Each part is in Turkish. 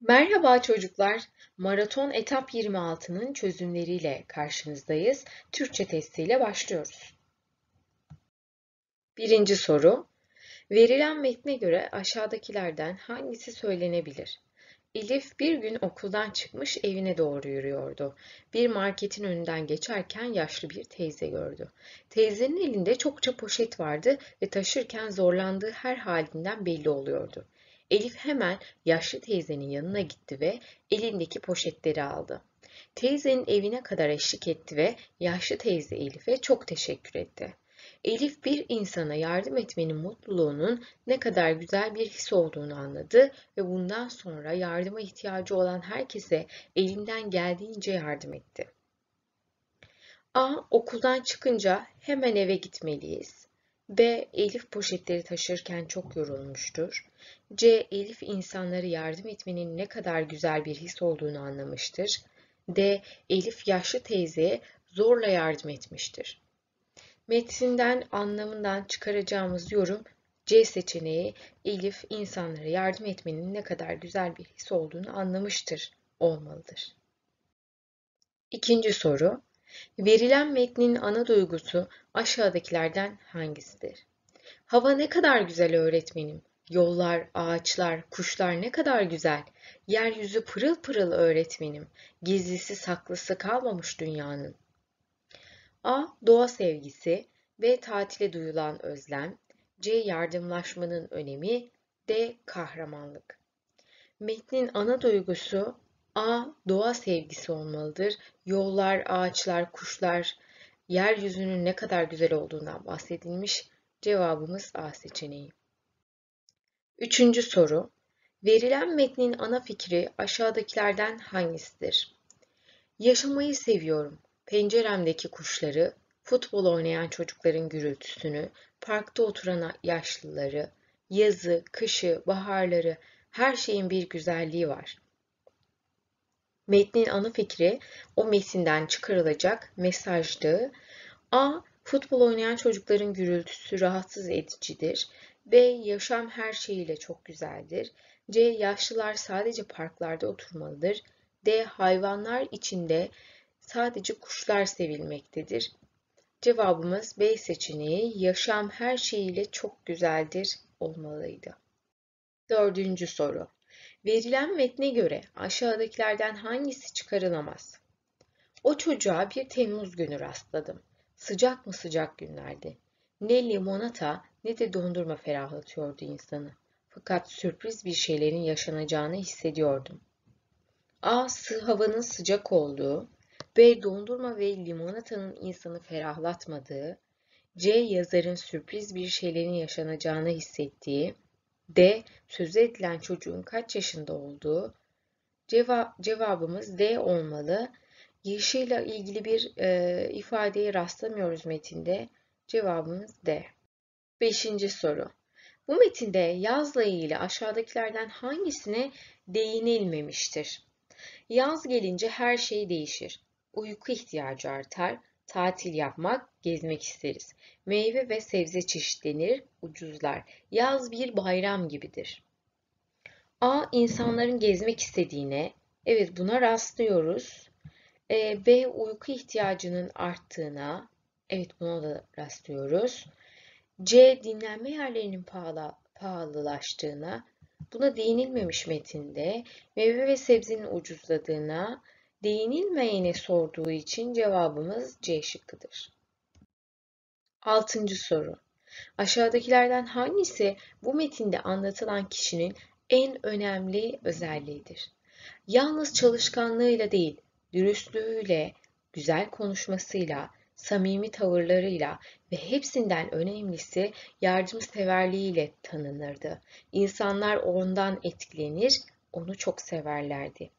Merhaba çocuklar. Maraton etap 26'nın çözümleriyle karşınızdayız. Türkçe testiyle başlıyoruz. Birinci soru. Verilen metne göre aşağıdakilerden hangisi söylenebilir? Elif bir gün okuldan çıkmış evine doğru yürüyordu. Bir marketin önünden geçerken yaşlı bir teyze gördü. Teyzenin elinde çokça poşet vardı ve taşırken zorlandığı her halinden belli oluyordu. Elif hemen yaşlı teyzenin yanına gitti ve elindeki poşetleri aldı. Teyzenin evine kadar eşlik etti ve yaşlı teyze Elif'e çok teşekkür etti. Elif bir insana yardım etmenin mutluluğunun ne kadar güzel bir his olduğunu anladı ve bundan sonra yardıma ihtiyacı olan herkese elinden geldiğince yardım etti. A. Okuldan çıkınca hemen eve gitmeliyiz. B. Elif poşetleri taşırken çok yorulmuştur. C. Elif insanlara yardım etmenin ne kadar güzel bir his olduğunu anlamıştır. D. Elif yaşlı teyzeye zorla yardım etmiştir. Metinden anlamından çıkaracağımız yorum C seçeneği Elif insanlara yardım etmenin ne kadar güzel bir his olduğunu anlamıştır olmalıdır. İkinci soru. Verilen metnin ana duygusu aşağıdakilerden hangisidir? Hava ne kadar güzel öğretmenim. Yollar, ağaçlar, kuşlar ne kadar güzel. Yeryüzü pırıl pırıl öğretmenim. Gizlisi saklısı kalmamış dünyanın. A. Doğa sevgisi B. Tatile duyulan özlem C. Yardımlaşmanın önemi D. Kahramanlık Metnin ana duygusu A. Doğa sevgisi olmalıdır. Yollar, ağaçlar, kuşlar, yeryüzünün ne kadar güzel olduğundan bahsedilmiş. Cevabımız A seçeneği. Üçüncü soru. Verilen metnin ana fikri aşağıdakilerden hangisidir? Yaşamayı seviyorum. Penceremdeki kuşları, futbol oynayan çocukların gürültüsünü, parkta oturan yaşlıları, yazı, kışı, baharları, her şeyin bir güzelliği var. Metnin ana fikri o metinden çıkarılacak mesajdı. A. Futbol oynayan çocukların gürültüsü rahatsız edicidir. B. Yaşam her şeyiyle çok güzeldir. C. Yaşlılar sadece parklarda oturmalıdır. D. Hayvanlar içinde sadece kuşlar sevilmektedir. Cevabımız B seçeneği yaşam her şeyiyle çok güzeldir olmalıydı. Dördüncü soru. Verilen metne göre aşağıdakilerden hangisi çıkarılamaz? O çocuğa bir Temmuz günü rastladım. Sıcak mı sıcak günlerdi. Ne limonata ne de dondurma ferahlatıyordu insanı. Fakat sürpriz bir şeylerin yaşanacağını hissediyordum. A. Havanın sıcak olduğu, B. Dondurma ve limonatanın insanı ferahlatmadığı, C. Yazarın sürpriz bir şeylerin yaşanacağını hissettiği, D. Sözü edilen çocuğun kaç yaşında olduğu. Ceva cevabımız D olmalı. Yaşıyla ilgili bir e, ifadeye rastlamıyoruz metinde. Cevabımız D. Beşinci soru. Bu metinde yazla ilgili aşağıdakilerden hangisine değinilmemiştir? Yaz gelince her şey değişir. Uyku ihtiyacı artar, tatil yapmak, gezmek isteriz. Meyve ve sebze çeşitlenir, ucuzlar. Yaz bir bayram gibidir. A. insanların gezmek istediğine, evet buna rastlıyoruz. E, B. Uyku ihtiyacının arttığına, evet buna da rastlıyoruz. C. Dinlenme yerlerinin pahalı, pahalılaştığına, buna değinilmemiş metinde. Meyve ve sebzenin ucuzladığına, değinilmeyene sorduğu için cevabımız C şıkkıdır. Altıncı soru. Aşağıdakilerden hangisi bu metinde anlatılan kişinin en önemli özelliğidir? Yalnız çalışkanlığıyla değil, dürüstlüğüyle, güzel konuşmasıyla, samimi tavırlarıyla ve hepsinden önemlisi yardımseverliğiyle tanınırdı. İnsanlar ondan etkilenir, onu çok severlerdi.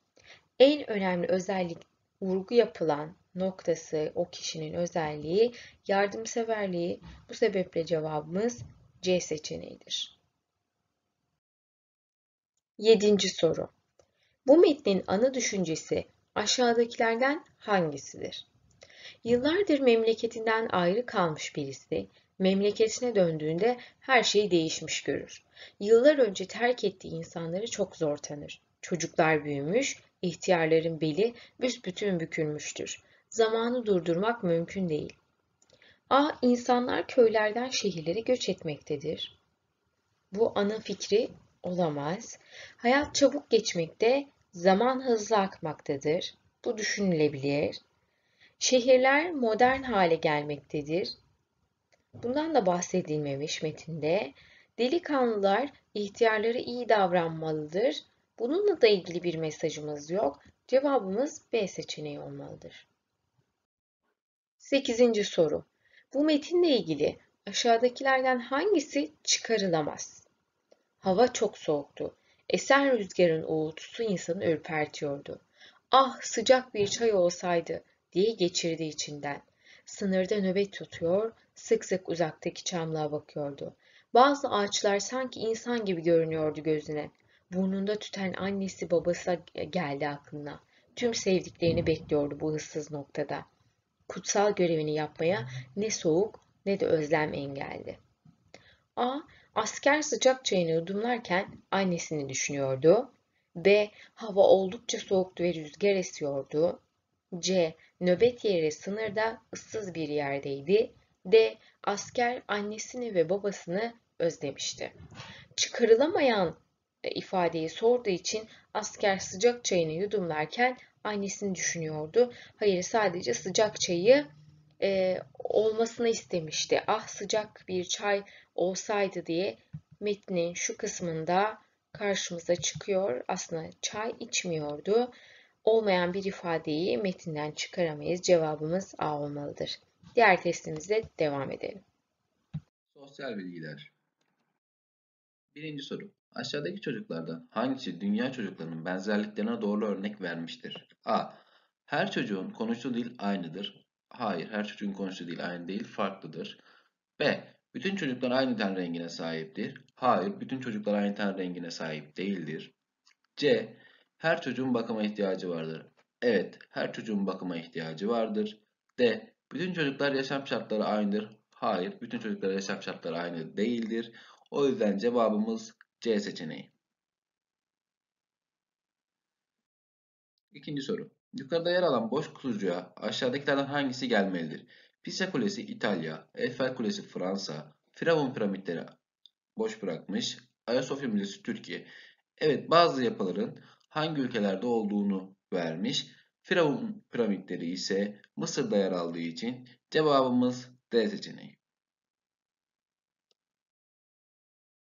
En önemli özellik vurgu yapılan noktası o kişinin özelliği yardımseverliği. Bu sebeple cevabımız C seçeneğidir. Yedinci soru. Bu metnin ana düşüncesi aşağıdakilerden hangisidir? Yıllardır memleketinden ayrı kalmış birisi, memleketine döndüğünde her şey değişmiş görür. Yıllar önce terk ettiği insanları çok zor tanır. Çocuklar büyümüş, ihtiyarların beli büsbütün bükülmüştür. Zamanı durdurmak mümkün değil. A. İnsanlar köylerden şehirlere göç etmektedir. Bu ana fikri olamaz. Hayat çabuk geçmekte, zaman hızlı akmaktadır. Bu düşünülebilir. Şehirler modern hale gelmektedir. Bundan da bahsedilmemiş metinde. Delikanlılar ihtiyarlara iyi davranmalıdır. Bununla da ilgili bir mesajımız yok. Cevabımız B seçeneği olmalıdır. 8. soru. Bu metinle ilgili aşağıdakilerden hangisi çıkarılamaz? Hava çok soğuktu. Esen rüzgarın uğultusu insanı ürpertiyordu. Ah sıcak bir çay olsaydı diye geçirdi içinden. Sınırda nöbet tutuyor, sık sık uzaktaki çamlığa bakıyordu. Bazı ağaçlar sanki insan gibi görünüyordu gözüne. Burnunda tüten annesi babası geldi aklına. Tüm sevdiklerini bekliyordu bu ıssız noktada. Kutsal görevini yapmaya ne soğuk ne de özlem engeldi. A. Asker sıcak çayını yudumlarken annesini düşünüyordu. B. Hava oldukça soğuktu ve rüzgar esiyordu. C. Nöbet yeri sınırda ıssız bir yerdeydi. D. Asker annesini ve babasını özlemişti. Çıkarılamayan ifadeyi sorduğu için asker sıcak çayını yudumlarken annesini düşünüyordu. Hayır sadece sıcak çayı e, olmasını istemişti. Ah sıcak bir çay olsaydı diye metnin şu kısmında karşımıza çıkıyor. Aslında çay içmiyordu. Olmayan bir ifadeyi metinden çıkaramayız. Cevabımız A olmalıdır. Diğer testimize devam edelim. Sosyal bilgiler. Birinci soru. Aşağıdaki çocuklardan hangisi dünya çocuklarının benzerliklerine doğru örnek vermiştir? A. Her çocuğun konuştuğu dil aynıdır. Hayır, her çocuğun konuştuğu dil aynı değil, farklıdır. B. Bütün çocuklar aynı ten rengine sahiptir. Hayır, bütün çocuklar aynı ten rengine sahip değildir. C. Her çocuğun bakıma ihtiyacı vardır. Evet, her çocuğun bakıma ihtiyacı vardır. D. Bütün çocuklar yaşam şartları aynıdır. Hayır, bütün çocuklar yaşam şartları aynı değildir. O yüzden cevabımız C seçeneği. İkinci soru. Yukarıda yer alan boş kutucuğa aşağıdakilerden hangisi gelmelidir? Pisa Kulesi İtalya, Eiffel Kulesi Fransa, Firavun piramitleri boş bırakmış, Ayasofya Müzesi Türkiye. Evet bazı yapıların hangi ülkelerde olduğunu vermiş. Firavun piramitleri ise Mısır'da yer aldığı için cevabımız D seçeneği.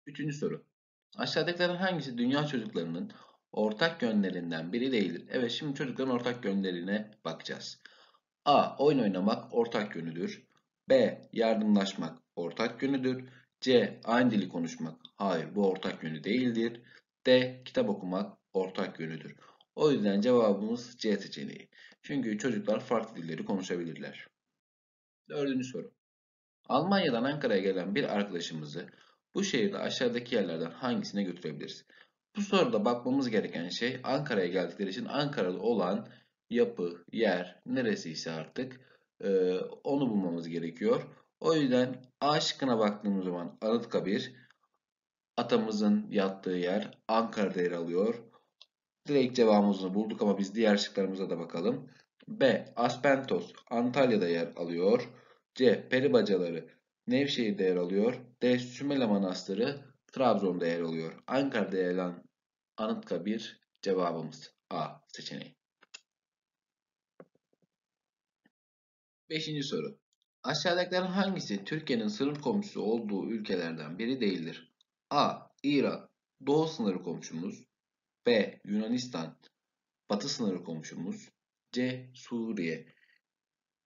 Üçüncü soru. Aşağıdakilerin hangisi dünya çocuklarının ortak yönlerinden biri değildir? Evet şimdi çocukların ortak yönlerine bakacağız. A. Oyun oynamak ortak yönüdür. B. Yardımlaşmak ortak yönüdür. C. Aynı dili konuşmak. Hayır bu ortak yönü değildir. D. Kitap okumak ortak yönüdür. O yüzden cevabımız C seçeneği. Çünkü çocuklar farklı dilleri konuşabilirler. Dördüncü soru. Almanya'dan Ankara'ya gelen bir arkadaşımızı bu şehirde aşağıdaki yerlerden hangisine götürebiliriz? Bu soruda bakmamız gereken şey Ankara'ya geldikleri için Ankara'da olan yapı, yer, neresi ise artık e, onu bulmamız gerekiyor. O yüzden A şıkkına baktığımız zaman Anıtkabir, atamızın yattığı yer Ankara'da yer alıyor. Direkt cevabımızı bulduk ama biz diğer şıklarımıza da bakalım. B. Aspentos Antalya'da yer alıyor. C. Peribacaları Nevşehir'de yer alıyor. D. Sümele Manastırı Trabzon'da yer alıyor. Ankara'da yer alan Anıtkabir cevabımız A seçeneği. Beşinci soru. Aşağıdakilerin hangisi Türkiye'nin sınır komşusu olduğu ülkelerden biri değildir? A. İran, doğu sınırı komşumuz. B. Yunanistan, batı sınırı komşumuz. C. Suriye,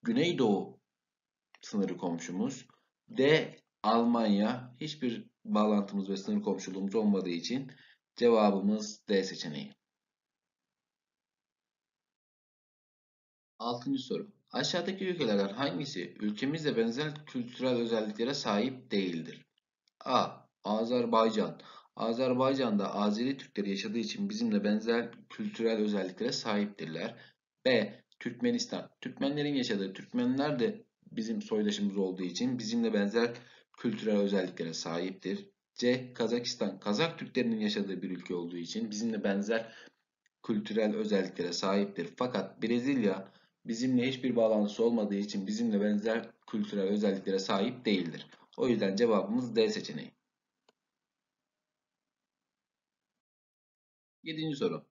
güneydoğu sınırı komşumuz. D. Almanya, hiçbir bağlantımız ve sınır komşuluğumuz olmadığı için cevabımız D seçeneği. Altıncı soru. Aşağıdaki ülkelerden hangisi ülkemizle benzer kültürel özelliklere sahip değildir? A. Azerbaycan. Azerbaycan'da Azeri Türkleri yaşadığı için bizimle benzer kültürel özelliklere sahiptirler. B. Türkmenistan. Türkmenlerin yaşadığı Türkmenler de bizim soydaşımız olduğu için bizimle benzer kültürel özelliklere sahiptir. C. Kazakistan. Kazak Türklerinin yaşadığı bir ülke olduğu için bizimle benzer kültürel özelliklere sahiptir. Fakat Brezilya bizimle hiçbir bağlantısı olmadığı için bizimle benzer kültürel özelliklere sahip değildir. O yüzden cevabımız D seçeneği. Yedinci soru.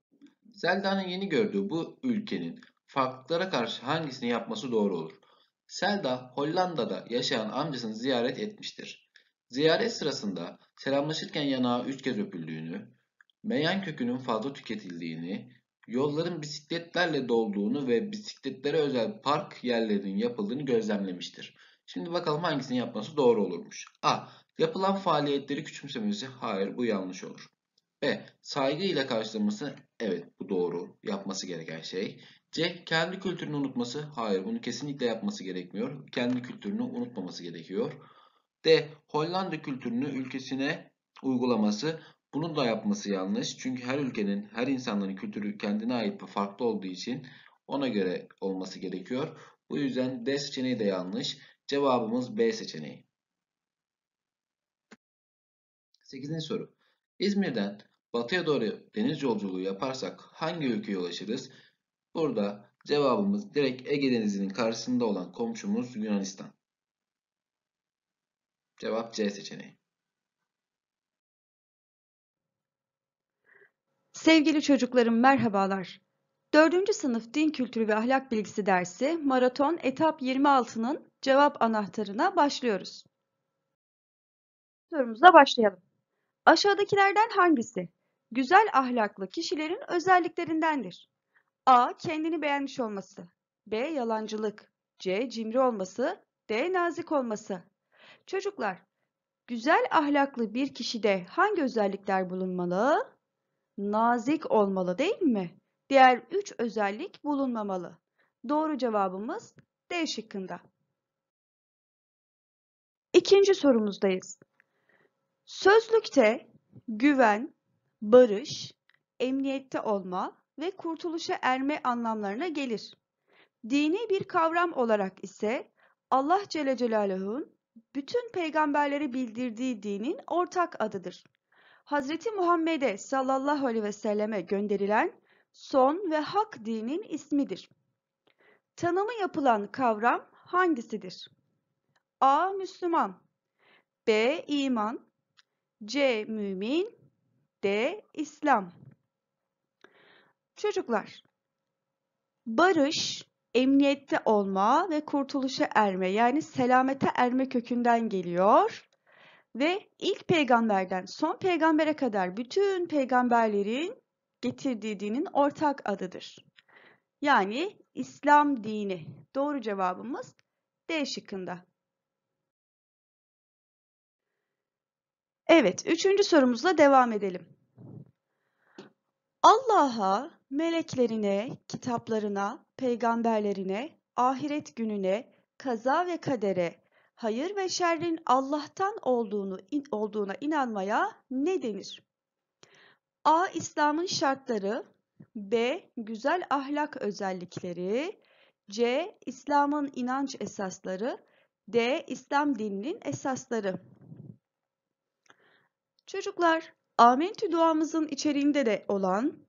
Selda'nın yeni gördüğü bu ülkenin farklılıklara karşı hangisini yapması doğru olur? Selda, Hollanda'da yaşayan amcasını ziyaret etmiştir. Ziyaret sırasında selamlaşırken yanağı üç kez öpüldüğünü, meyan kökünün fazla tüketildiğini, yolların bisikletlerle dolduğunu ve bisikletlere özel park yerlerinin yapıldığını gözlemlemiştir. Şimdi bakalım hangisini yapması doğru olurmuş. A. Yapılan faaliyetleri küçümsemesi. Hayır bu yanlış olur. B. Saygı ile karşılaması. Evet bu doğru. Yapması gereken şey. C. Kendi kültürünü unutması. Hayır bunu kesinlikle yapması gerekmiyor. Kendi kültürünü unutmaması gerekiyor. D. Hollanda kültürünü ülkesine uygulaması. Bunu da yapması yanlış. Çünkü her ülkenin, her insanların kültürü kendine ait ve farklı olduğu için ona göre olması gerekiyor. Bu yüzden D seçeneği de yanlış. Cevabımız B seçeneği. 8. soru. İzmir'den batıya doğru deniz yolculuğu yaparsak hangi ülkeye ulaşırız? Burada cevabımız direkt Ege Denizi'nin karşısında olan komşumuz Yunanistan. Cevap C seçeneği. Sevgili çocuklarım merhabalar. 4. sınıf din kültürü ve ahlak bilgisi dersi maraton etap 26'nın cevap anahtarına başlıyoruz. Sorumuza başlayalım. Aşağıdakilerden hangisi güzel ahlaklı kişilerin özelliklerindendir? A. Kendini beğenmiş olması. B. Yalancılık. C. Cimri olması. D. Nazik olması. Çocuklar, güzel ahlaklı bir kişide hangi özellikler bulunmalı? Nazik olmalı değil mi? Diğer üç özellik bulunmamalı. Doğru cevabımız D şıkkında. İkinci sorumuzdayız. Sözlükte güven, barış, emniyette olma ve kurtuluşa erme anlamlarına gelir. Dini bir kavram olarak ise Allah Celle Celaluhu'nun bütün peygamberlere bildirdiği dinin ortak adıdır. Hazreti Muhammed'e sallallahu aleyhi ve selleme gönderilen son ve hak dinin ismidir. Tanımı yapılan kavram hangisidir? A. Müslüman B. İman C. Mümin D. İslam Çocuklar, barış, emniyette olma ve kurtuluşa erme yani selamete erme kökünden geliyor. Ve ilk peygamberden son peygambere kadar bütün peygamberlerin getirdiği dinin ortak adıdır. Yani İslam dini. Doğru cevabımız D şıkkında. Evet, üçüncü sorumuzla devam edelim. Allah'a, meleklerine, kitaplarına, peygamberlerine, ahiret gününe, kaza ve kadere, hayır ve şerrin Allah'tan olduğunu olduğuna inanmaya ne denir? A. İslam'ın şartları B. Güzel ahlak özellikleri C. İslam'ın inanç esasları D. İslam dininin esasları Çocuklar, Amentü duamızın içeriğinde de olan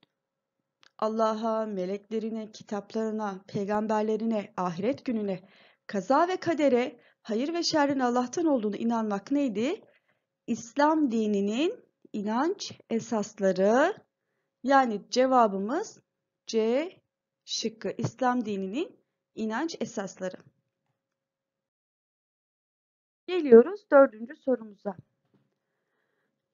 Allah'a, meleklerine, kitaplarına, peygamberlerine, ahiret gününe, kaza ve kadere, hayır ve şerrin Allah'tan olduğunu inanmak neydi? İslam dininin inanç esasları. Yani cevabımız C şıkkı. İslam dininin inanç esasları. Geliyoruz dördüncü sorumuza.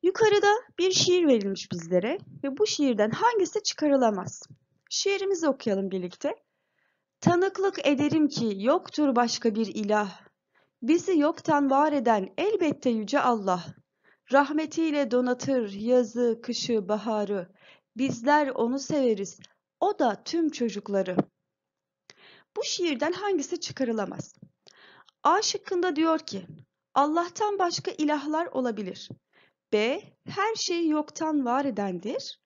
Yukarıda bir şiir verilmiş bizlere ve bu şiirden hangisi çıkarılamaz? Şiirimizi okuyalım birlikte. Tanıklık ederim ki yoktur başka bir ilah. Bizi yoktan var eden elbette yüce Allah. Rahmetiyle donatır yazı, kışı, baharı. Bizler onu severiz. O da tüm çocukları. Bu şiirden hangisi çıkarılamaz? A şıkkında diyor ki, Allah'tan başka ilahlar olabilir. B. Her şeyi yoktan var edendir.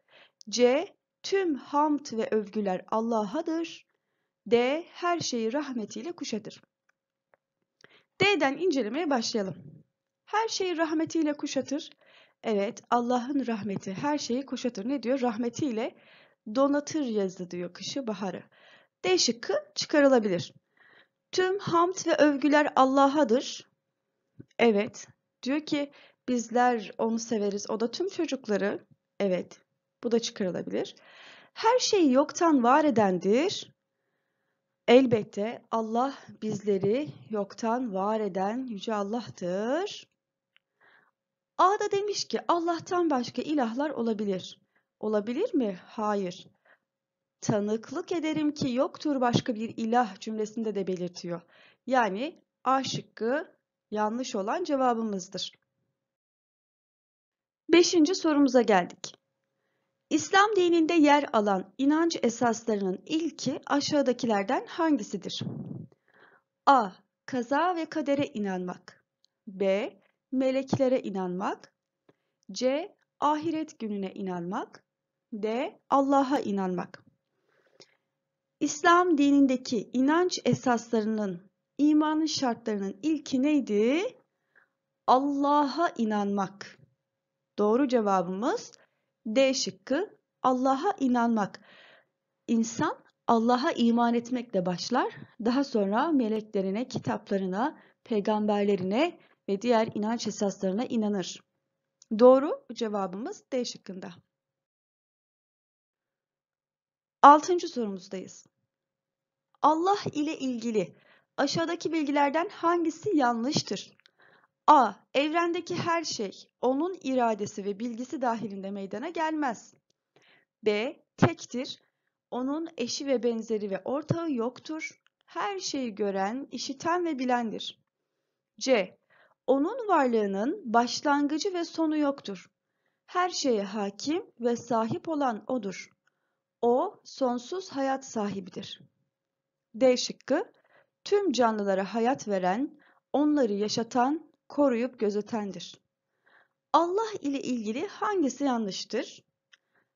C. Tüm hamd ve övgüler Allah'adır. D. Her şeyi rahmetiyle kuşatır. D'den incelemeye başlayalım. Her şeyi rahmetiyle kuşatır. Evet, Allah'ın rahmeti her şeyi kuşatır. Ne diyor? Rahmetiyle donatır yazı diyor kışı baharı. D şıkkı çıkarılabilir. Tüm hamd ve övgüler Allah'adır. Evet. Diyor ki bizler onu severiz. O da tüm çocukları. Evet. Bu da çıkarılabilir. Her şeyi yoktan var edendir. Elbette Allah bizleri yoktan var eden Yüce Allah'tır. A da demiş ki Allah'tan başka ilahlar olabilir. Olabilir mi? Hayır. Tanıklık ederim ki yoktur başka bir ilah cümlesinde de belirtiyor. Yani A şıkkı yanlış olan cevabımızdır. Beşinci sorumuza geldik. İslam dininde yer alan inanç esaslarının ilki aşağıdakilerden hangisidir? A. Kaza ve kadere inanmak. B. Meleklere inanmak. C. Ahiret gününe inanmak. D. Allah'a inanmak. İslam dinindeki inanç esaslarının, imanın şartlarının ilki neydi? Allah'a inanmak. Doğru cevabımız D şıkkı Allah'a inanmak. İnsan Allah'a iman etmekle başlar. Daha sonra meleklerine, kitaplarına, peygamberlerine ve diğer inanç esaslarına inanır. Doğru cevabımız D şıkkında. Altıncı sorumuzdayız. Allah ile ilgili aşağıdaki bilgilerden hangisi yanlıştır? A. Evrendeki her şey onun iradesi ve bilgisi dahilinde meydana gelmez. B. Tektir. Onun eşi ve benzeri ve ortağı yoktur. Her şeyi gören, işiten ve bilendir. C. Onun varlığının başlangıcı ve sonu yoktur. Her şeye hakim ve sahip olan odur. O sonsuz hayat sahibidir. D şıkkı tüm canlılara hayat veren, onları yaşatan, koruyup gözetendir. Allah ile ilgili hangisi yanlıştır?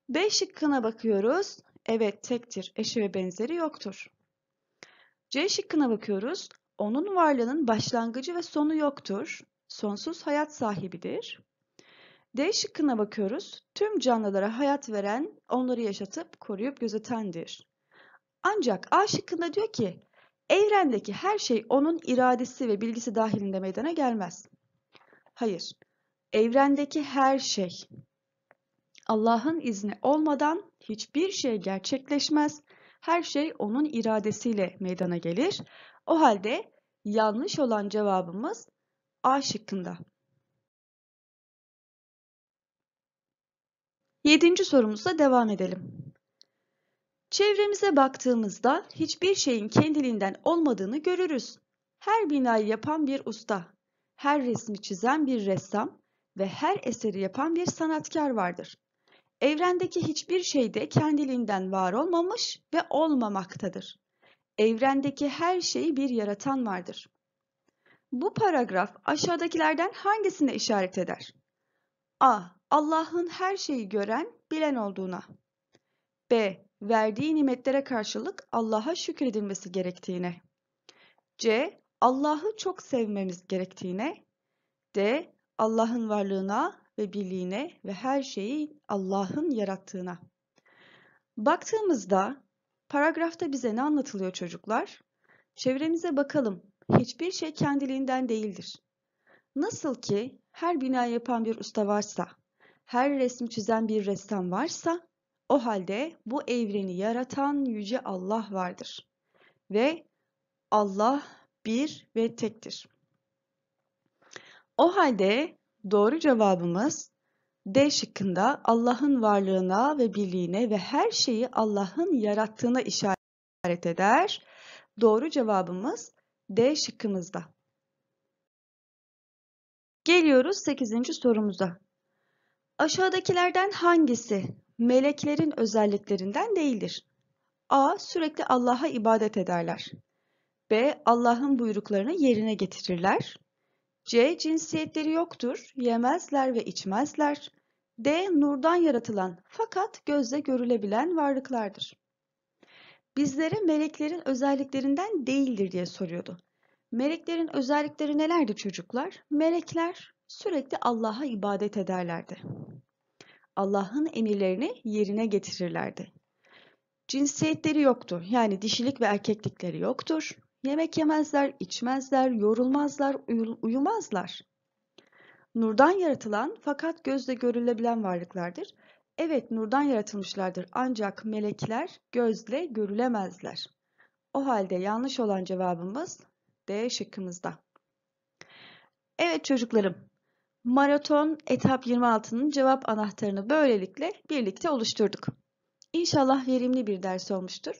B şıkkına bakıyoruz. Evet tektir, eşi ve benzeri yoktur. C şıkkına bakıyoruz. Onun varlığının başlangıcı ve sonu yoktur. Sonsuz hayat sahibidir. D şıkkına bakıyoruz. Tüm canlılara hayat veren, onları yaşatıp koruyup gözetendir. Ancak A şıkkında diyor ki, evrendeki her şey onun iradesi ve bilgisi dahilinde meydana gelmez. Hayır, evrendeki her şey Allah'ın izni olmadan hiçbir şey gerçekleşmez. Her şey onun iradesiyle meydana gelir. O halde yanlış olan cevabımız A şıkkında. Yedinci sorumuzla devam edelim. Çevremize baktığımızda hiçbir şeyin kendiliğinden olmadığını görürüz. Her binayı yapan bir usta, her resmi çizen bir ressam ve her eseri yapan bir sanatkar vardır. Evrendeki hiçbir şey de kendiliğinden var olmamış ve olmamaktadır. Evrendeki her şeyi bir yaratan vardır. Bu paragraf aşağıdakilerden hangisine işaret eder? A. Allah'ın her şeyi gören, bilen olduğuna. B. Verdiği nimetlere karşılık Allah'a şükredilmesi gerektiğine. C. Allah'ı çok sevmemiz gerektiğine. D. Allah'ın varlığına ve birliğine ve her şeyi Allah'ın yarattığına. Baktığımızda paragrafta bize ne anlatılıyor çocuklar? Çevremize bakalım. Hiçbir şey kendiliğinden değildir. Nasıl ki her bina yapan bir usta varsa, her resmi çizen bir ressam varsa, o halde bu evreni yaratan yüce Allah vardır. Ve Allah bir ve tektir. O halde doğru cevabımız D şıkkında Allah'ın varlığına ve birliğine ve her şeyi Allah'ın yarattığına işaret eder. Doğru cevabımız D şıkkımızda. Geliyoruz 8. sorumuza. Aşağıdakilerden hangisi meleklerin özelliklerinden değildir? A. Sürekli Allah'a ibadet ederler. B. Allah'ın buyruklarını yerine getirirler. C. Cinsiyetleri yoktur, yemezler ve içmezler. D. Nurdan yaratılan fakat gözle görülebilen varlıklardır. Bizlere meleklerin özelliklerinden değildir diye soruyordu. Meleklerin özellikleri nelerdi çocuklar? Melekler sürekli Allah'a ibadet ederlerdi. Allah'ın emirlerini yerine getirirlerdi. Cinsiyetleri yoktu. Yani dişilik ve erkeklikleri yoktur. Yemek yemezler, içmezler, yorulmazlar, uyumazlar. Nurdan yaratılan fakat gözle görülebilen varlıklardır. Evet nurdan yaratılmışlardır ancak melekler gözle görülemezler. O halde yanlış olan cevabımız D şıkkımızda. Evet çocuklarım, maraton etap 26'nın cevap anahtarını böylelikle birlikte oluşturduk. İnşallah verimli bir ders olmuştur.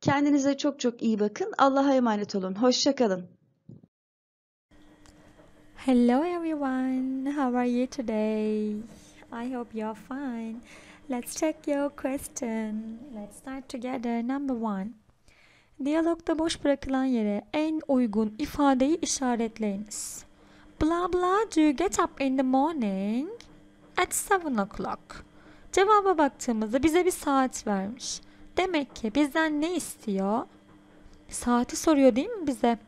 Kendinize çok çok iyi bakın. Allah'a emanet olun. Hoşçakalın. Hello everyone, how are you today? I hope you're fine. Let's check your question. Let's start together. Number one. Diyalogda boş bırakılan yere en uygun ifadeyi işaretleyiniz. Blah blah do you get up in the morning at 7 o'clock. Cevaba baktığımızda bize bir saat vermiş. Demek ki bizden ne istiyor? Saati soruyor değil mi bize?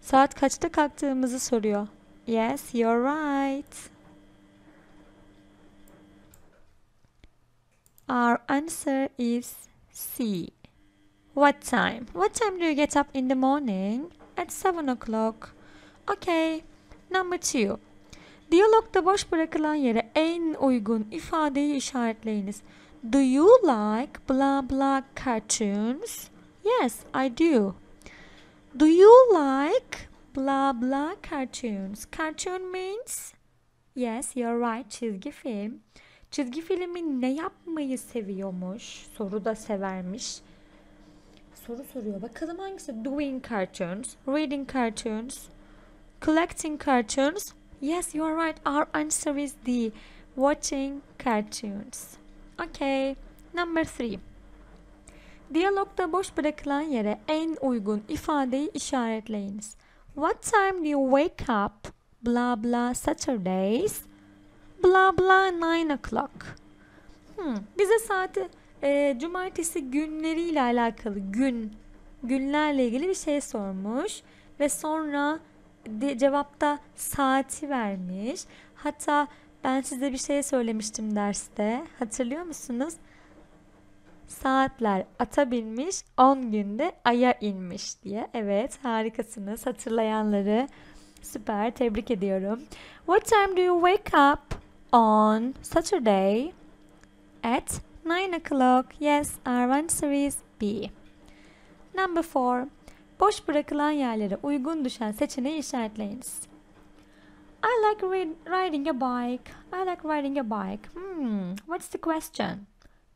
Saat kaçta kalktığımızı soruyor. Yes, you're right. Our answer is C. What time? What time do you get up in the morning? At 7 o'clock. Okay. Number two. Diyalogda boş bırakılan yere en uygun ifadeyi işaretleyiniz. Do you like blah blah cartoons? Yes, I do. Do you like blah blah cartoons? Cartoon means Yes, you're right. Çizgi film. Çizgi filmin ne yapmayı seviyormuş? Soru da severmiş. Soru soruyor. Bakalım hangisi? Doing cartoons, reading cartoons, collecting cartoons. Yes, you are right. Our answer is D. Watching cartoons. Okay. Number three. Diyalogda boş bırakılan yere en uygun ifadeyi işaretleyiniz. What time do you wake up? Blah blah Saturdays. Blah blah nine o'clock. Hmm, bize saati e, cumartesi günleriyle alakalı gün günlerle ilgili bir şey sormuş ve sonra cevapta saati vermiş. Hatta ben size bir şey söylemiştim derste. Hatırlıyor musunuz? Saatler ata binmiş, 10 günde aya inmiş diye. Evet, harikasınız. Hatırlayanları süper. Tebrik ediyorum. What time do you wake up on Saturday? At 9 o'clock. Yes, our answer is B. Number 4. Boş bırakılan yerlere uygun düşen seçeneği işaretleyiniz. I like riding a bike. I like riding a bike. Hmm, what's the question?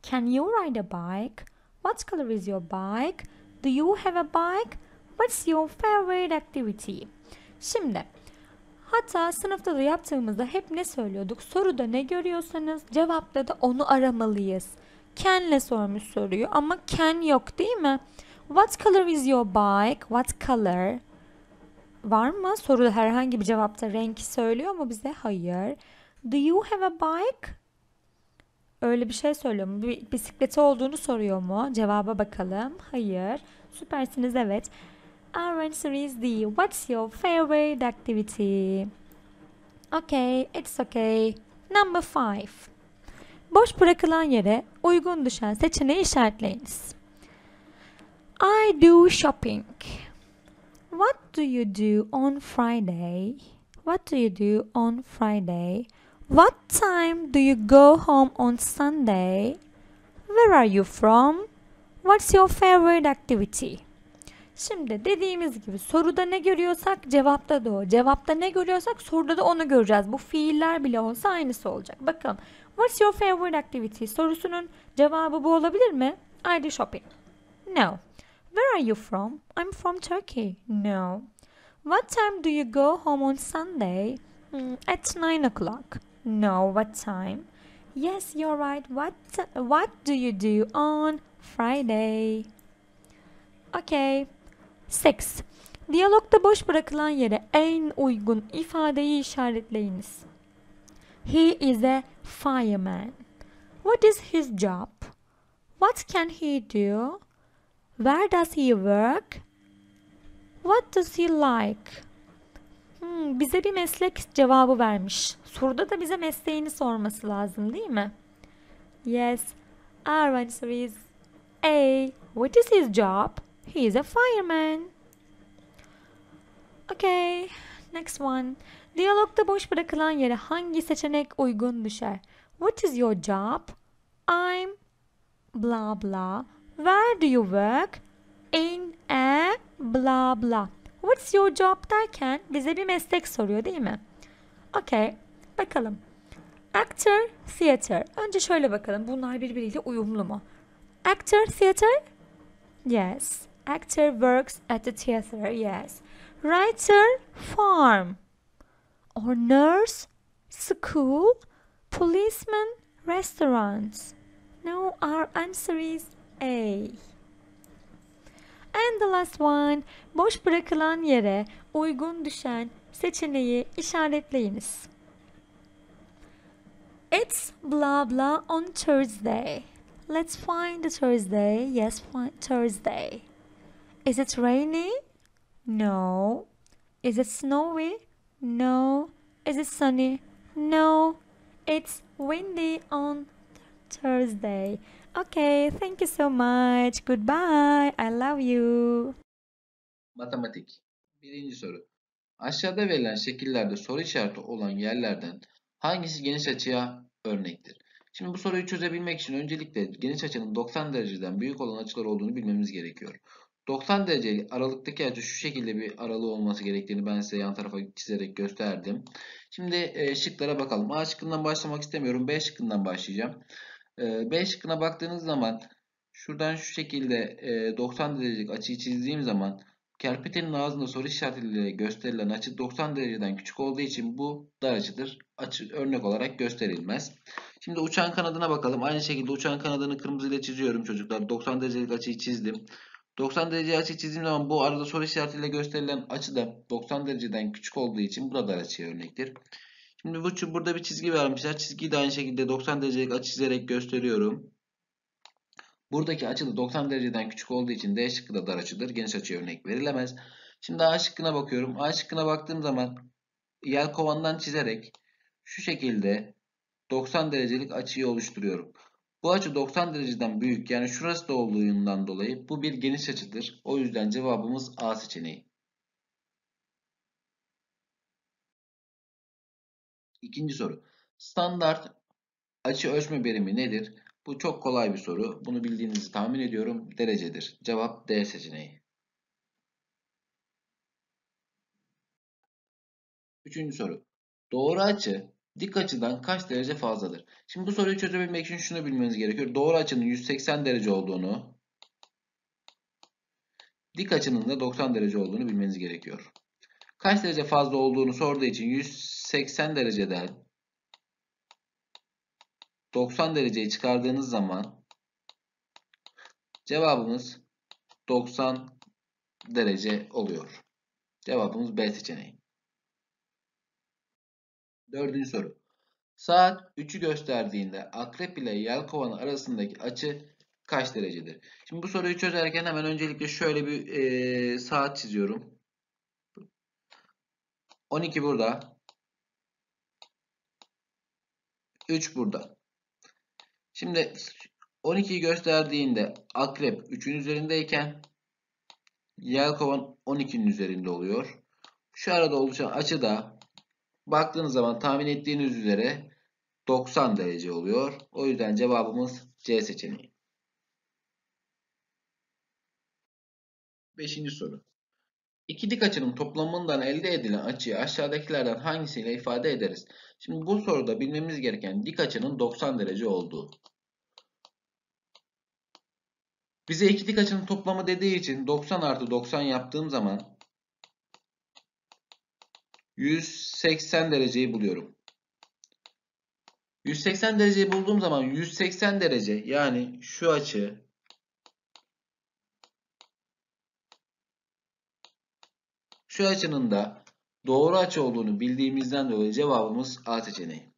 Can you ride a bike? What color is your bike? Do you have a bike? What's your favorite activity? Şimdi hatta sınıfta da yaptığımızda hep ne söylüyorduk? Soruda ne görüyorsanız cevapta da onu aramalıyız. Can'le sormuş soruyu ama can yok değil mi? What color is your bike? What color? Var mı? Soruda herhangi bir cevapta renk söylüyor mu bize? Hayır. Do you have a bike? Öyle bir şey söylüyor mu? Bir bisikleti olduğunu soruyor mu? Cevaba bakalım. Hayır. Süpersiniz evet. Our answer is D. What's your favorite activity? Okay, it's okay. Number five. Boş bırakılan yere uygun düşen seçeneği işaretleyiniz. I do shopping. What do you do on Friday? What do you do on Friday? What time do you go home on Sunday? Where are you from? What's your favorite activity? Şimdi dediğimiz gibi soruda ne görüyorsak cevapta da o. Cevapta ne görüyorsak soruda da onu göreceğiz. Bu fiiller bile olsa aynısı olacak. Bakın. What's your favorite activity? Sorusunun cevabı bu olabilir mi? I do shopping. No. Where are you from? I'm from Turkey. No. What time do you go home on Sunday? Mm, at 9 o'clock. No. What time? Yes, you're right. What what do you do on Friday? Okay. 6. Diyalogda boş bırakılan yere en uygun ifadeyi işaretleyiniz. He is a fireman. What is his job? What can he do? Where does he work? What does he like? Hmm, bize bir meslek cevabı vermiş. Soruda da bize mesleğini sorması lazım değil mi? Yes, our answer is A. What is his job? He is a fireman. Okay, next one. Diyalogda boş bırakılan yere hangi seçenek uygun düşer? What is your job? I'm blah blah. Where do you work? In a blah blah. What's your job derken bize bir meslek soruyor değil mi? Okay, bakalım. Actor, theater. Önce şöyle bakalım. Bunlar birbiriyle uyumlu mu? Actor, theater? Yes. Actor works at the theater. Yes. Writer, farm. Or nurse, school. Policeman, restaurants. No, our answer is A. And the last one. Boş bırakılan yere uygun düşen seçeneği işaretleyiniz. It's blah blah on Thursday. Let's find the Thursday. Yes, Thursday. Is it rainy? No. Is it snowy? No. Is it sunny? No. It's windy on Thursday. Okay, thank you so much. Goodbye. I love you. Matematik. Birinci soru. Aşağıda verilen şekillerde soru işareti olan yerlerden hangisi geniş açıya örnektir? Şimdi bu soruyu çözebilmek için öncelikle geniş açının 90 dereceden büyük olan açılar olduğunu bilmemiz gerekiyor. 90 derece aralıktaki açı şu şekilde bir aralığı olması gerektiğini ben size yan tarafa çizerek gösterdim. Şimdi e, şıklara bakalım. A şıkkından başlamak istemiyorum. B şıkkından başlayacağım. E, B şıkkına baktığınız zaman şuradan şu şekilde e, 90 derecelik açıyı çizdiğim zaman kerpetenin ağzında soru işaretiyle gösterilen açı 90 dereceden küçük olduğu için bu dar açıdır. Açı örnek olarak gösterilmez. Şimdi uçağın kanadına bakalım. Aynı şekilde uçağın kanadını kırmızı ile çiziyorum çocuklar. 90 derecelik açıyı çizdim. 90 derece açı çizdiğim zaman bu arada soru işaretiyle gösterilen açı da 90 dereceden küçük olduğu için bu da dar açıya örnektir. Şimdi bu burada bir çizgi vermişler. Çizgiyi de aynı şekilde 90 derecelik açı çizerek gösteriyorum. Buradaki açı da 90 dereceden küçük olduğu için D şıkkı da dar açıdır. Geniş açıya örnek verilemez. Şimdi A şıkkına bakıyorum. A şıkkına baktığım zaman yel kovandan çizerek şu şekilde 90 derecelik açıyı oluşturuyorum. Bu açı 90 dereceden büyük yani şurası da olduğundan dolayı bu bir geniş açıdır. O yüzden cevabımız A seçeneği. İkinci soru. Standart açı ölçme birimi nedir? Bu çok kolay bir soru. Bunu bildiğinizi tahmin ediyorum. Derecedir. Cevap D seçeneği. Üçüncü soru. Doğru açı dik açıdan kaç derece fazladır? Şimdi bu soruyu çözebilmek için şunu bilmeniz gerekiyor. Doğru açının 180 derece olduğunu, dik açının da 90 derece olduğunu bilmeniz gerekiyor. Kaç derece fazla olduğunu sorduğu için 180 dereceden 90 dereceyi çıkardığınız zaman cevabımız 90 derece oluyor. Cevabımız B seçeneği. Dördüncü soru. Saat 3'ü gösterdiğinde akrep ile yelkovan arasındaki açı kaç derecedir? Şimdi bu soruyu çözerken hemen öncelikle şöyle bir e, saat çiziyorum. 12 burada. 3 burada. Şimdi 12'yi gösterdiğinde akrep 3'ün üzerindeyken yelkovan 12'nin üzerinde oluyor. Şu arada oluşan açı da baktığınız zaman tahmin ettiğiniz üzere 90 derece oluyor. O yüzden cevabımız C seçeneği. Beşinci soru. İki dik açının toplamından elde edilen açıyı aşağıdakilerden hangisiyle ifade ederiz? Şimdi bu soruda bilmemiz gereken dik açının 90 derece olduğu. Bize iki dik açının toplamı dediği için 90 artı 90 yaptığım zaman 180 dereceyi buluyorum. 180 dereceyi bulduğum zaman 180 derece yani şu açı şu açının da doğru açı olduğunu bildiğimizden dolayı cevabımız A seçeneği.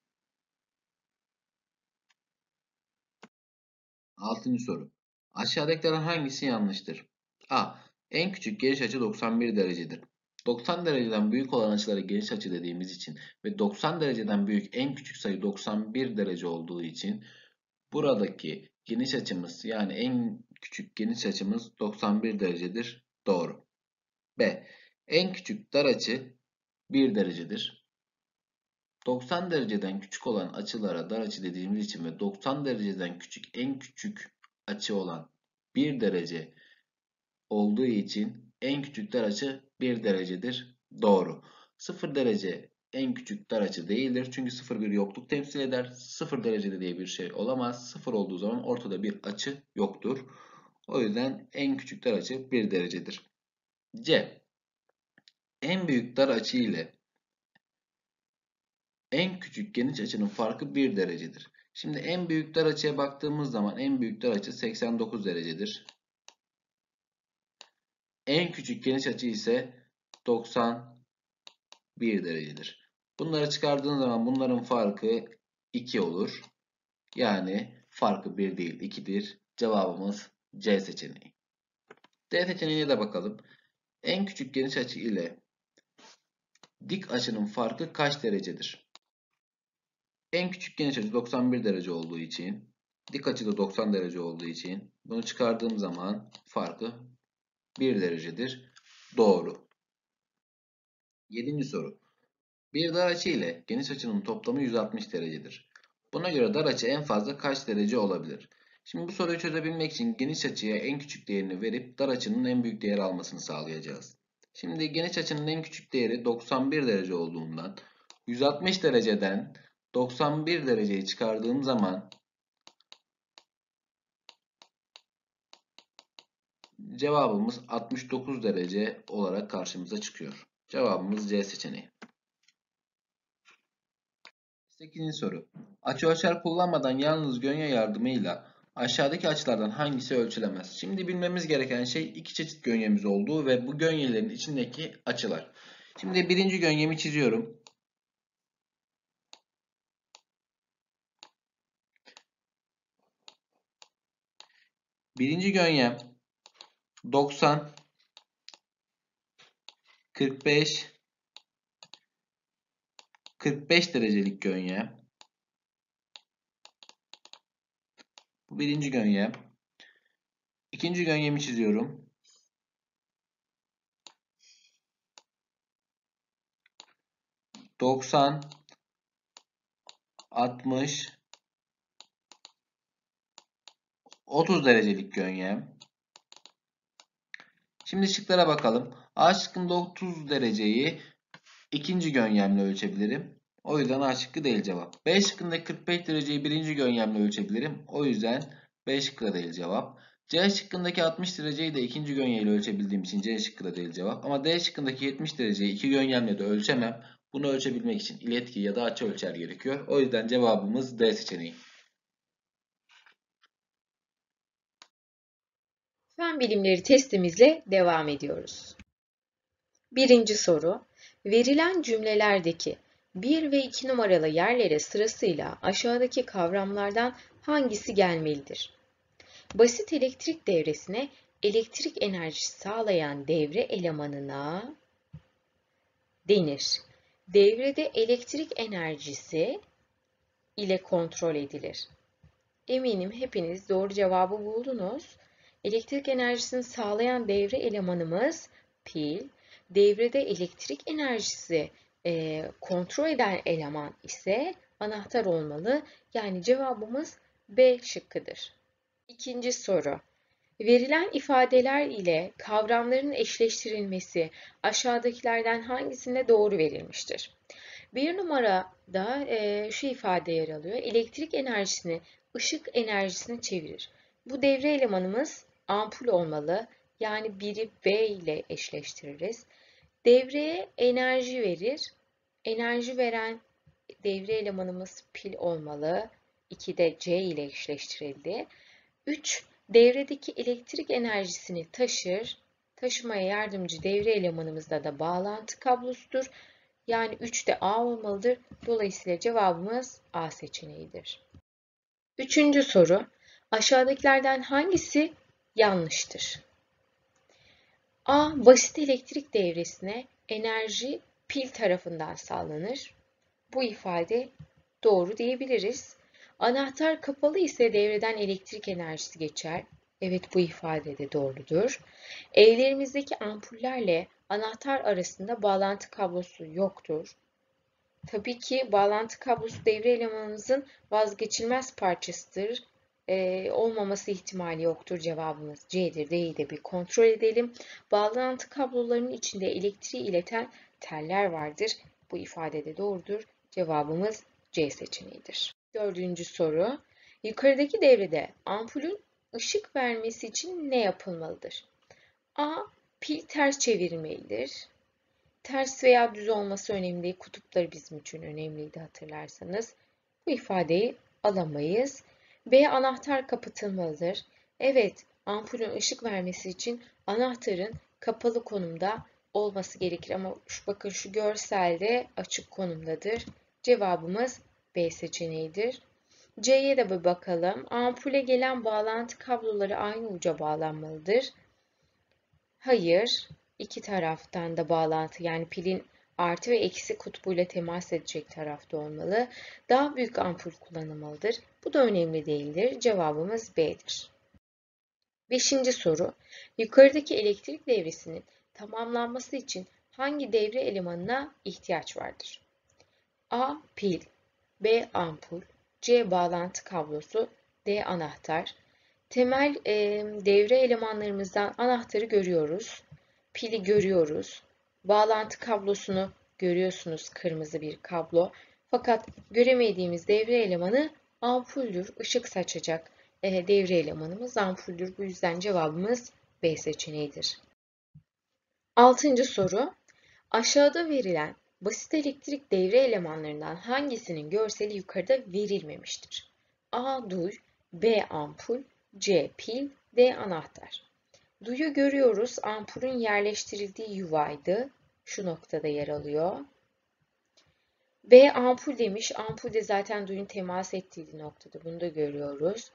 Altıncı soru. Aşağıdakilerden hangisi yanlıştır? A. En küçük geniş açı 91 derecedir. 90 dereceden büyük olan açılara geniş açı dediğimiz için ve 90 dereceden büyük en küçük sayı 91 derece olduğu için buradaki geniş açımız yani en küçük geniş açımız 91 derecedir. Doğru. B. En küçük dar açı 1 derecedir. 90 dereceden küçük olan açılara dar açı dediğimiz için ve 90 dereceden küçük en küçük açı olan 1 derece olduğu için en küçük dar açı 1 derecedir. Doğru. 0 derece en küçük dar açı değildir. Çünkü 0 bir yokluk temsil eder. 0 derecede diye bir şey olamaz. 0 olduğu zaman ortada bir açı yoktur. O yüzden en küçük dar açı 1 derecedir. C. En büyük dar açı ile en küçük geniş açının farkı 1 derecedir. Şimdi en büyük dar açıya baktığımız zaman en büyük dar açı 89 derecedir. En küçük geniş açı ise 91 derecedir. Bunları çıkardığın zaman bunların farkı 2 olur. Yani farkı 1 değil 2'dir. Cevabımız C seçeneği. D seçeneğine de bakalım. En küçük geniş açı ile dik açının farkı kaç derecedir? En küçük geniş açı 91 derece olduğu için, dik açı da 90 derece olduğu için bunu çıkardığım zaman farkı 1 derecedir. Doğru. 7. soru. Bir dar açı ile geniş açının toplamı 160 derecedir. Buna göre dar açı en fazla kaç derece olabilir? Şimdi bu soruyu çözebilmek için geniş açıya en küçük değerini verip dar açının en büyük değer almasını sağlayacağız. Şimdi geniş açının en küçük değeri 91 derece olduğundan 160 dereceden 91 dereceyi çıkardığım zaman cevabımız 69 derece olarak karşımıza çıkıyor. Cevabımız C seçeneği. 8. soru. Açıölçer kullanmadan yalnız gönye yardımıyla aşağıdaki açılardan hangisi ölçülemez? Şimdi bilmemiz gereken şey iki çeşit gönyemiz olduğu ve bu gönyelerin içindeki açılar. Şimdi birinci gönyemi çiziyorum. Birinci gönyem 90 45 45 derecelik gönye. Bu birinci gönye. İkinci gönyemi çiziyorum. Doksan, altmış, otuz derecelik gönyem. Şimdi şıklara bakalım. A şıkkında 30 dereceyi ikinci gönyemle ölçebilirim. O yüzden A değil cevap. B şıkkında 45 dereceyi birinci gönyemle ölçebilirim. O yüzden B şıkkı da değil cevap. C şıkkındaki 60 dereceyi de ikinci gönyeyle ölçebildiğim için C şıkkı da değil cevap. Ama D şıkkındaki 70 dereceyi iki gönyemle de ölçemem. Bunu ölçebilmek için iletki ya da açı ölçer gerekiyor. O yüzden cevabımız D seçeneği. Fen bilimleri testimizle devam ediyoruz. Birinci soru. Verilen cümlelerdeki 1 ve 2 numaralı yerlere sırasıyla aşağıdaki kavramlardan hangisi gelmelidir? Basit elektrik devresine elektrik enerjisi sağlayan devre elemanına denir. Devrede elektrik enerjisi ile kontrol edilir. Eminim hepiniz doğru cevabı buldunuz. Elektrik enerjisini sağlayan devre elemanımız pil. Devrede elektrik enerjisi e, kontrol eden eleman ise anahtar olmalı. Yani cevabımız B şıkkıdır. İkinci soru. Verilen ifadeler ile kavramların eşleştirilmesi aşağıdakilerden hangisinde doğru verilmiştir? Bir numarada e, şu ifade yer alıyor. Elektrik enerjisini ışık enerjisine çevirir. Bu devre elemanımız ampul olmalı. Yani biri B ile eşleştiririz. Devreye enerji verir. Enerji veren devre elemanımız pil olmalı. 2 de C ile eşleştirildi. 3. Devredeki elektrik enerjisini taşır. Taşımaya yardımcı devre elemanımızda da bağlantı kablosudur. Yani 3 de A olmalıdır. Dolayısıyla cevabımız A seçeneğidir. Üçüncü soru. Aşağıdakilerden hangisi yanlıştır? A. Basit elektrik devresine enerji pil tarafından sağlanır. Bu ifade doğru diyebiliriz. Anahtar kapalı ise devreden elektrik enerjisi geçer. Evet bu ifade de doğrudur. Evlerimizdeki ampullerle anahtar arasında bağlantı kablosu yoktur. Tabii ki bağlantı kablosu devre elemanımızın vazgeçilmez parçasıdır. Ee, olmaması ihtimali yoktur. Cevabımız C'dir. D'yi de bir kontrol edelim. Bağlantı kablolarının içinde elektriği ileten teller vardır. Bu ifade de doğrudur. Cevabımız C seçeneğidir. Dördüncü soru. Yukarıdaki devrede ampulün ışık vermesi için ne yapılmalıdır? A. Pil ters çevirmelidir. Ters veya düz olması önemli değil. Kutupları bizim için önemliydi hatırlarsanız. Bu ifadeyi alamayız. B. Anahtar kapatılmalıdır. Evet, ampulün ışık vermesi için anahtarın kapalı konumda olması gerekir. Ama şu, bakın şu görselde açık konumdadır. Cevabımız B seçeneğidir. C'ye de bir bakalım. Ampule gelen bağlantı kabloları aynı uca bağlanmalıdır. Hayır. iki taraftan da bağlantı yani pilin artı ve eksi kutbuyla temas edecek tarafta olmalı. Daha büyük ampul kullanılmalıdır. Bu da önemli değildir. Cevabımız B'dir. Beşinci soru. Yukarıdaki elektrik devresinin tamamlanması için hangi devre elemanına ihtiyaç vardır? A. Pil B. Ampul C. Bağlantı kablosu D. Anahtar Temel e, devre elemanlarımızdan anahtarı görüyoruz. Pili görüyoruz. Bağlantı kablosunu görüyorsunuz kırmızı bir kablo. Fakat göremediğimiz devre elemanı ampuldür. Işık saçacak e, devre elemanımız ampuldür. Bu yüzden cevabımız B seçeneğidir. Altıncı soru. Aşağıda verilen basit elektrik devre elemanlarından hangisinin görseli yukarıda verilmemiştir? A. Duy B. Ampul C. Pil D. Anahtar Duyu görüyoruz. Ampulün yerleştirildiği yuvaydı. Şu noktada yer alıyor. B. Ampul demiş. Ampul de zaten duyun temas ettiği noktada. Bunu da görüyoruz.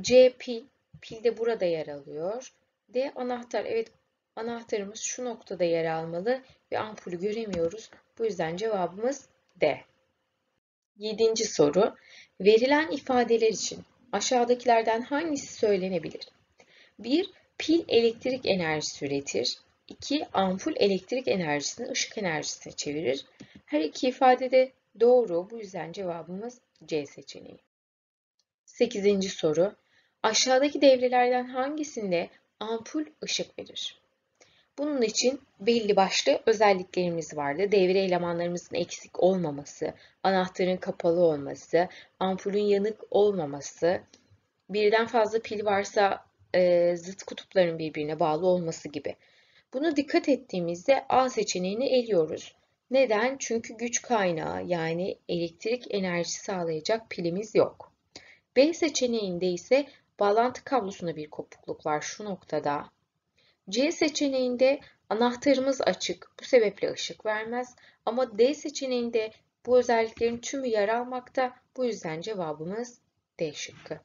C. Pil. Pil de burada yer alıyor. D. Anahtar. Evet anahtarımız şu noktada yer almalı ve ampulü göremiyoruz. Bu yüzden cevabımız D. Yedinci soru. Verilen ifadeler için aşağıdakilerden hangisi söylenebilir? 1. Pil elektrik enerjisi üretir. 2. Ampul elektrik enerjisini ışık enerjisine çevirir. Her iki ifade de doğru. Bu yüzden cevabımız C seçeneği. 8. soru. Aşağıdaki devrelerden hangisinde ampul ışık verir? Bunun için belli başlı özelliklerimiz vardı. Devre elemanlarımızın eksik olmaması, anahtarın kapalı olması, ampulün yanık olmaması, birden fazla pil varsa e, zıt kutupların birbirine bağlı olması gibi. Bunu dikkat ettiğimizde A seçeneğini eliyoruz. Neden? Çünkü güç kaynağı yani elektrik enerjisi sağlayacak pilimiz yok. B seçeneğinde ise bağlantı kablosunda bir kopukluk var şu noktada. C seçeneğinde anahtarımız açık. Bu sebeple ışık vermez. Ama D seçeneğinde bu özelliklerin tümü yer almakta. Bu yüzden cevabımız D şıkkı.